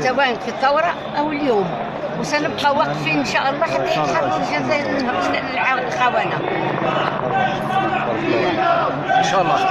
سواء في الثورة أو اليوم. وسنبقى واقفين إن شاء الله حتى يتحرروا الجزائر من الخونة إن شاء الله.